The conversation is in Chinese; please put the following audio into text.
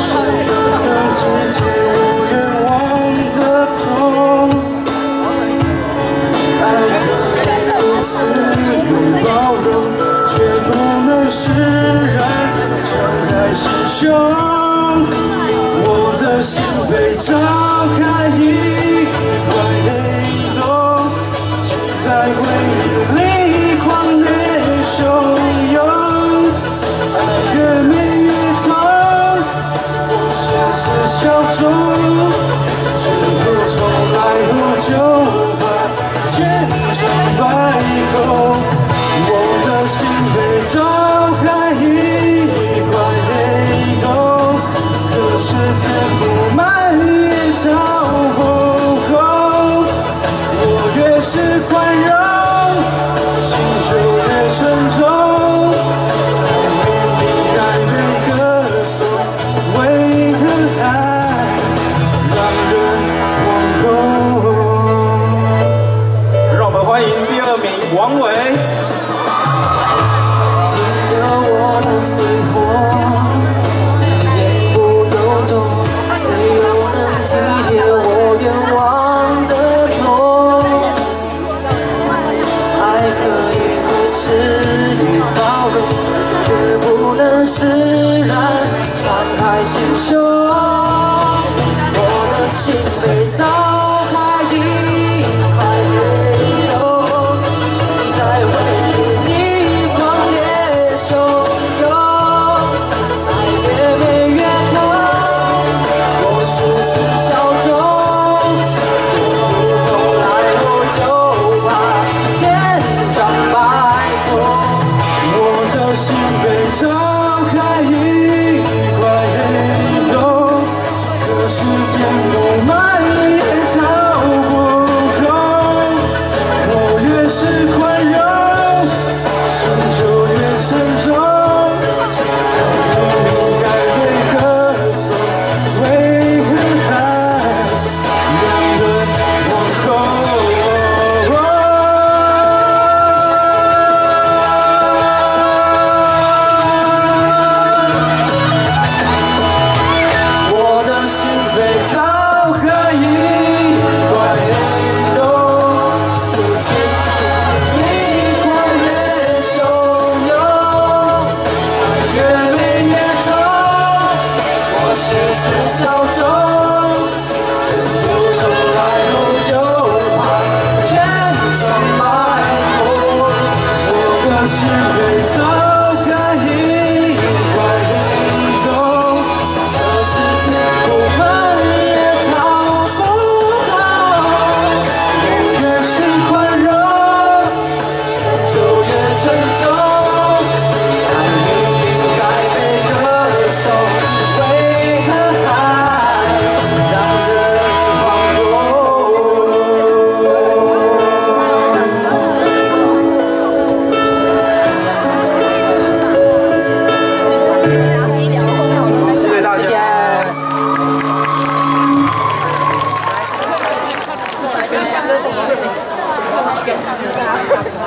只有用体贴，无怨望的痛。爱可以不肆意包容，却不能释然，张开心胸。我的心被打开一。是宽容，心中的沉重，为让人。让我们欢迎第二名王伟。不能释然，敞开心胸，我的心被扎。Thank you.